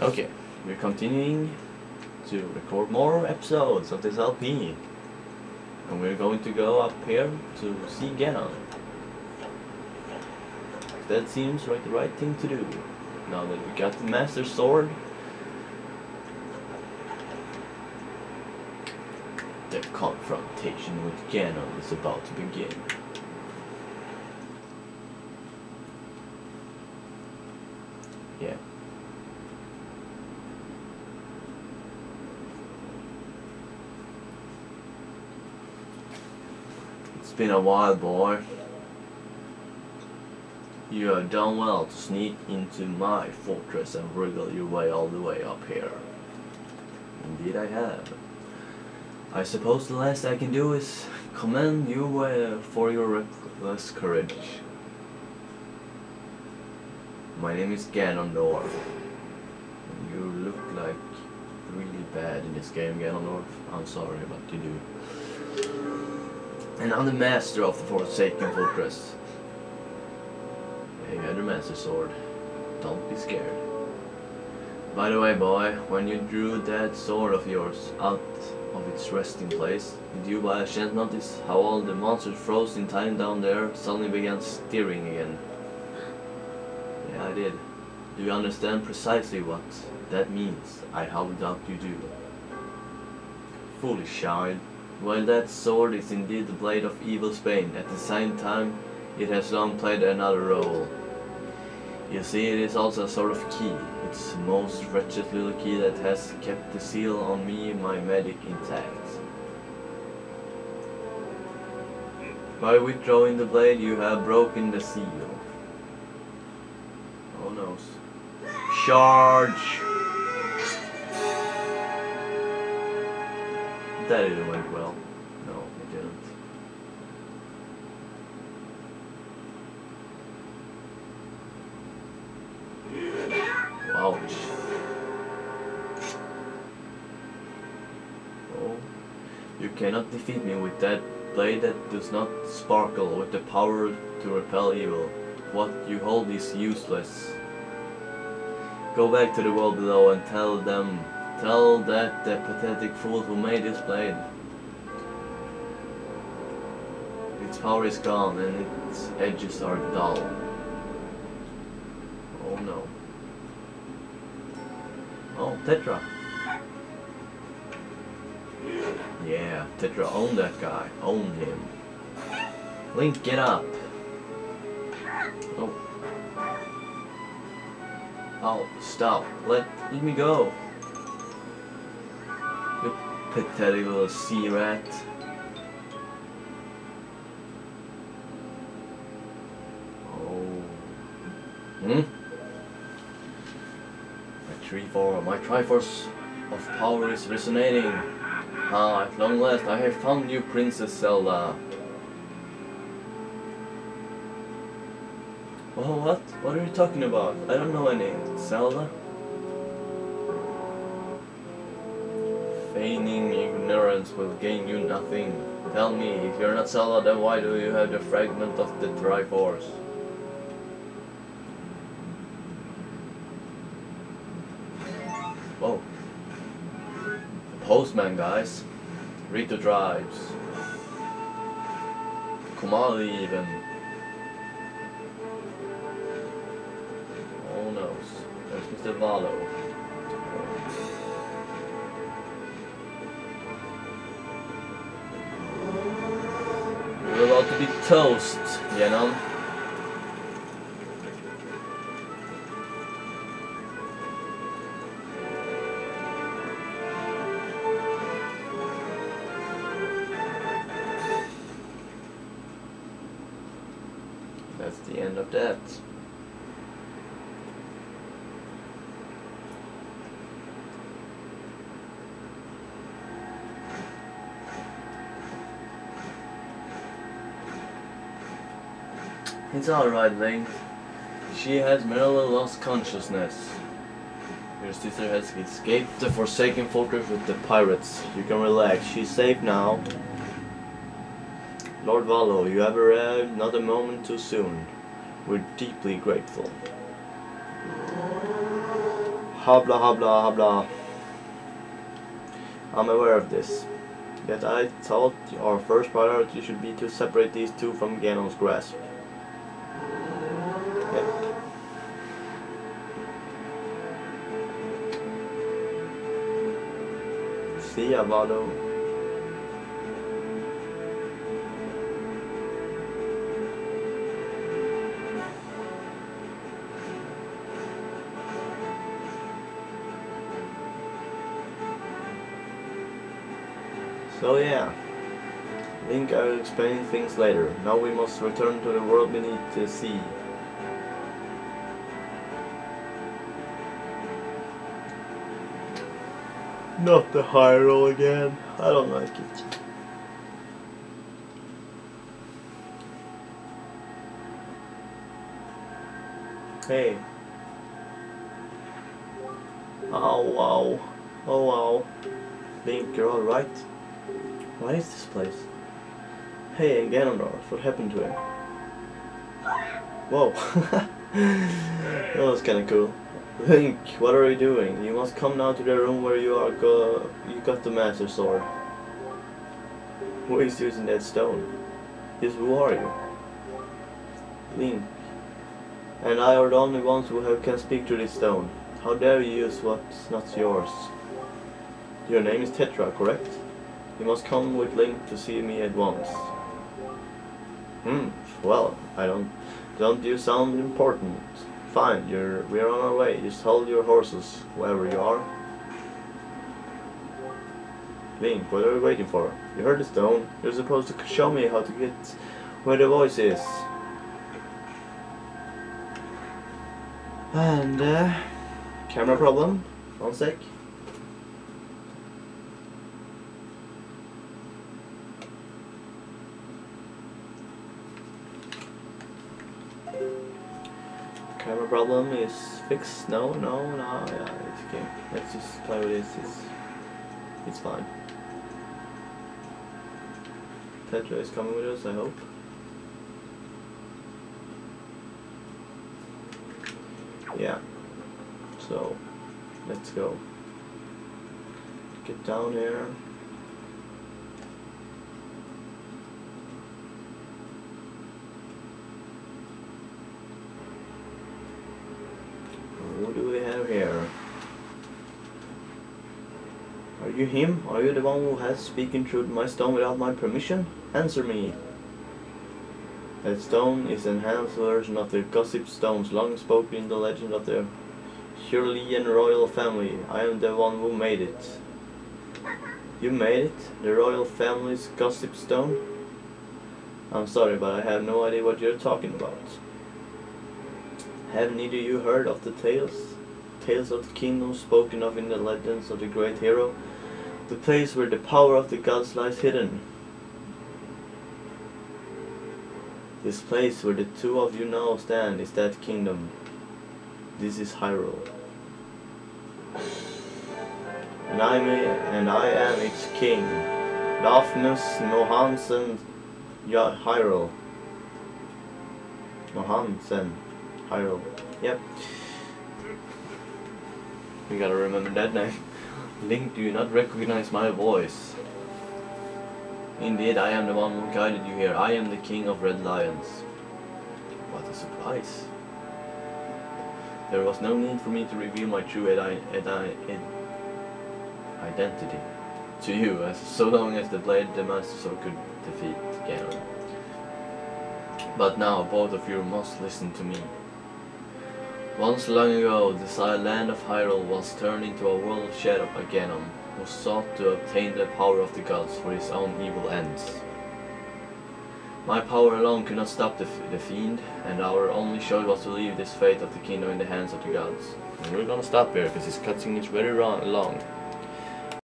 Okay, we're continuing to record more episodes of this LP. And we're going to go up here to see Ganon. That seems like the right thing to do. Now that we got the Master Sword. The confrontation with Ganon is about to begin. Yeah. It's been a while, boy. You have done well to sneak into my fortress and wriggle your way all the way up here. Indeed I have. I suppose the last I can do is commend you uh, for your reckless courage. My name is Ganondorf. You look like really bad in this game, Ganondorf. I'm sorry, but you do. And I'm the master of the Forsaken Fortress. Yeah, you your master sword. Don't be scared. By the way, boy, when you drew that sword of yours out of its resting place, did you by chance notice how all the monsters froze in time down there suddenly began stirring again? Yeah, I did. Do you understand precisely what that means? I highly doubt you do. Foolish child. While that sword is indeed the blade of evil's bane, at the same time it has long played another role. You see, it is also a sort of key. It's the most wretched little key that has kept the seal on me my magic intact. By withdrawing the blade, you have broken the seal. Oh no. Charge! That didn't went well. No, it didn't. Ouch. Oh. You cannot defeat me with that blade that does not sparkle with the power to repel evil. What you hold is useless. Go back to the world below and tell them, tell that the pathetic fool who made this blade. Its power is gone and its edges are dull. Oh no. Oh, Tetra. Yeah, Tetra own that guy. Own him. Link, get up. Oh. Oh, stop. Let, let me go. Little sea rat. Oh. Hmm? My Trifor, my Triforce of power is resonating. Ah, at long last I have found you, Princess Zelda. Oh, what? What are you talking about? I don't know any. Zelda? Feigning ignorance will gain you nothing. Tell me, if you're not Zelda, then why do you have the fragment of the Triforce? Whoa. Postman, guys. Read the drives. Komali even. Oh no. There's Mr. Valoo. Toast, you know? That's the end of that. It's alright, Link. She has merely lost consciousness. Your sister has escaped the Forsaken Fortress with the pirates. You can relax, she's safe now. Lord Valoo, you have arrived not a moment too soon. We're deeply grateful. Habla, habla, habla. I'm aware of this. Yet I thought our first priority should be to separate these two from Ganon's grasp. See ya, Valoo. So yeah, Link I will explain things later. Now we must return to the world beneath the sea. Not the high roll again. I don't like it. Hey. Oh wow. Oh wow. Link, you're alright? What is this place? Hey, Ganondorf, what happened to him? Whoa. that was kinda cool. Link, what are you doing? You must come now to the room where you are go you got the Master Sword. Who is using that stone? Yes, who are you? Link. And I are the only ones who have, can speak to this stone. How dare you use what's not yours? Your name is Tetra, correct? You must come with Link to see me at once. Hmm, well, I don't... Don't you sound important? Fine, you're, we're on our way. Just hold your horses, wherever you are. Link, what are we waiting for? You heard the stone. You're supposed to show me how to get where the voice is. And, uh, camera problem? One sec. Camera problem is fixed. No, no, no, yeah, it's okay. Let's just play with this. It's, it's fine. Tetra is coming with us, I hope. Yeah. So, let's go. Get down here. What do we have here? Are you him? Are you the one who has speaking through my stone without my permission? Answer me. That stone is an enhanced version of the gossip stones long spoken in the legend of the Hylian royal family. I am the one who made it. You made it? The royal family's gossip stone? I'm sorry, but I have no idea what you're talking about. Have neither you heard of the tales? Tales of the kingdom spoken of in the legends of the great hero? The place where the power of the gods lies hidden. This place where the two of you now stand is that kingdom. This is Hyrule. And I, may, and I am its king. Daphnes Nohansen ja, Hyrule. Mohansen Hyrule. Yep. We gotta remember that name. Link, do you not recognize my voice? Indeed, I am the one who guided you here. I am the king of Red Lions. What a surprise. There was no need for me to reveal my true edi edi id identity to you, as so long as the blade the Master Sword could defeat Ganon. But now, both of you must listen to me. Once long ago, this land of Hyrule was turned into a world of shadow by Ganon, who sought to obtain the power of the gods for his own evil ends. My power alone could not stop the, the fiend, and our only choice was to leave this fate of the kingdom in the hands of the gods. And we're gonna stop here, because it's cutting it very long.